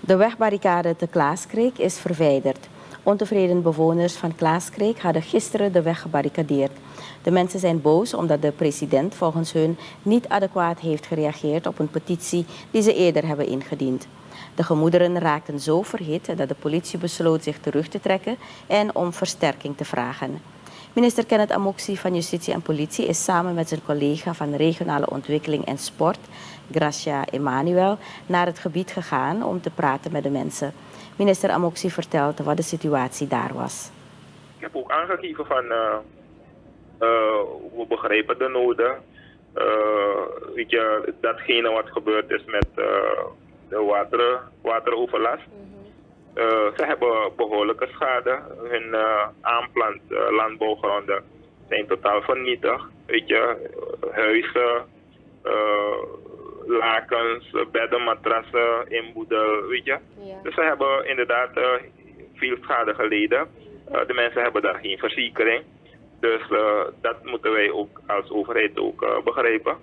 De wegbarricade te Klaaskreek is verwijderd. Ontevreden bewoners van Klaaskreek hadden gisteren de weg gebarricadeerd. De mensen zijn boos omdat de president volgens hun niet adequaat heeft gereageerd op een petitie die ze eerder hebben ingediend. De gemoederen raakten zo verhit dat de politie besloot zich terug te trekken en om versterking te vragen. Minister Kenneth Amoxi van Justitie en Politie is samen met zijn collega van Regionale Ontwikkeling en Sport, Gracia Emanuel, naar het gebied gegaan om te praten met de mensen. Minister Amoxi vertelt wat de situatie daar was. Ik heb ook aangegeven van uh, uh, we begrijpen de noden. Uh, weet je, datgene wat gebeurd is met de water, wateroverlast. Uh, ze hebben behoorlijke schade. Hun uh, aanplant uh, landbouwgronden zijn totaal vernietigd. Weet je, huizen, lakens, bedden, matrassen, inboedel, weet je. Ja. Dus ze hebben inderdaad veel schade geleden. de mensen hebben daar geen verzekering. Dus dat moeten wij ook als overheid ook begrijpen.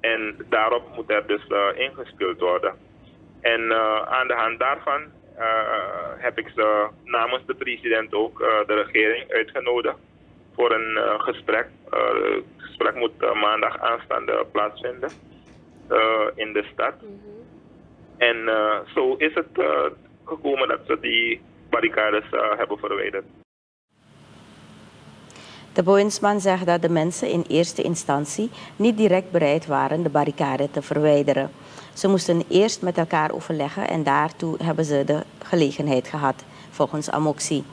En daarop moet er dus ingespeeld worden. En aan de hand daarvan heb ik ze namens de president ook uh, de regering uitgenodigd voor een uh, gesprek. het gesprek moet maandag aanstaande plaatsvinden in de stad. Mm -hmm. En zo is het gekomen dat ze die barricades hebben verwijderd. De Boeinsman zegt dat de mensen in eerste instantie niet direct bereid waren de barricade te verwijderen. Ze moesten eerst met elkaar overleggen en daartoe hebben ze de gelegenheid gehad, volgens Amoxi.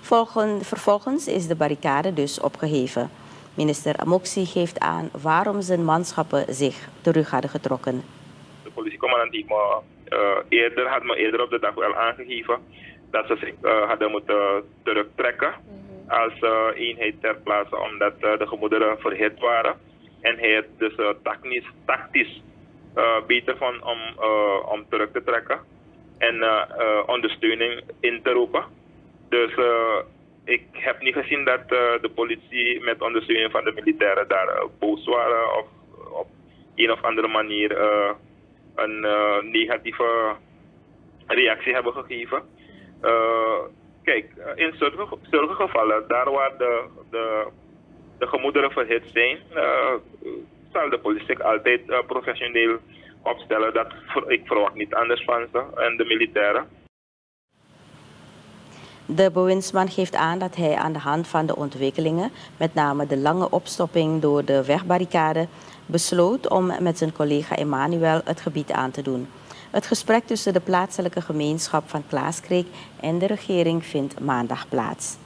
Volgen, vervolgens is de barricade dus opgeheven. Minister Amoxi geeft aan waarom zijn manschappen zich terug hadden getrokken. De politiecommandant heeft me, uh, eerder, had me eerder op de dag wel aangegeven dat ze zich uh, hadden moeten terugtrekken mm -hmm. Als uh, eenheid ter plaatse omdat de gemoederen verhit waren. En hij het dus tactisch, tactisch beter van om, om terug te trekken en ondersteuning in te roepen. Dus ik heb niet gezien dat de politie met ondersteuning van de militairen daar boos waren of op een of andere manier een negatieve reactie hebben gegeven. Kijk, in zulke, zulke gevallen, daar waar de, de, de gemoederen verhit zijn, zal de politie altijd uh, professioneel opstellen. Dat ik verwacht niet anders van ze en de militairen. De bewindsman geeft aan dat hij aan de hand van de ontwikkelingen, met name de lange opstopping door de wegbarricade, besloot om met zijn collega Emmanuel het gebied aan te doen. Het gesprek tussen de plaatselijke gemeenschap van Klaaskreek en de regering vindt maandag plaats.